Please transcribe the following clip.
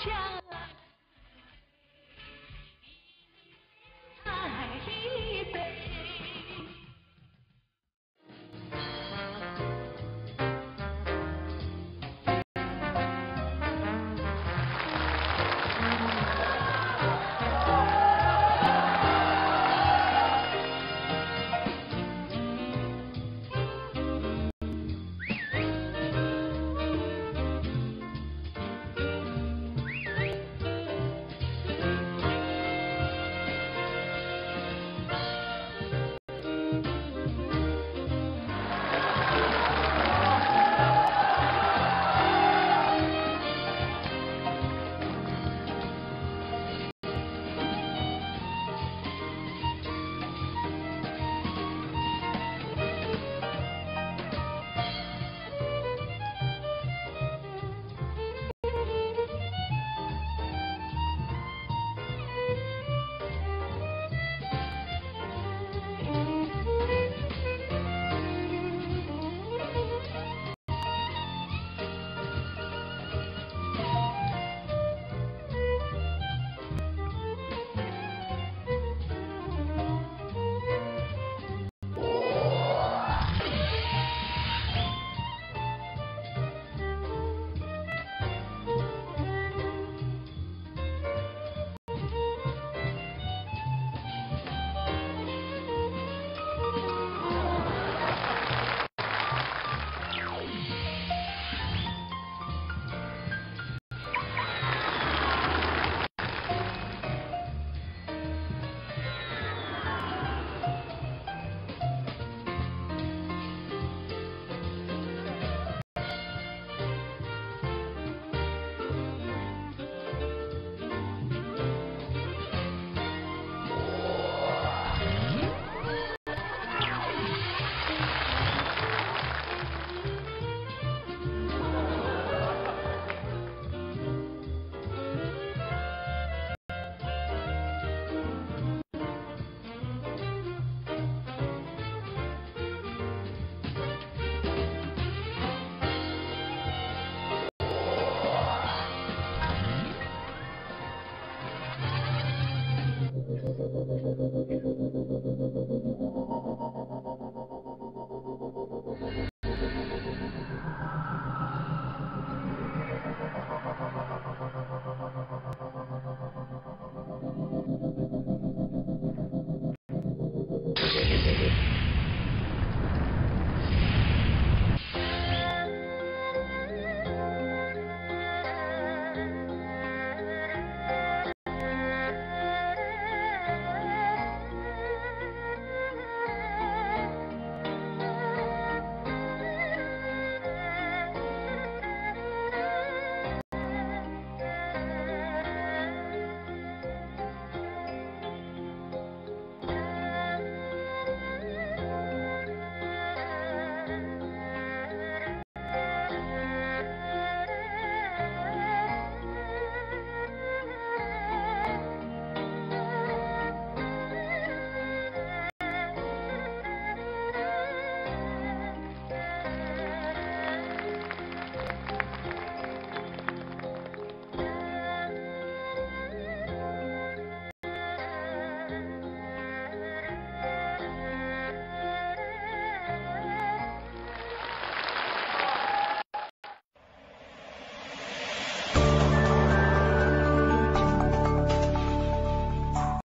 强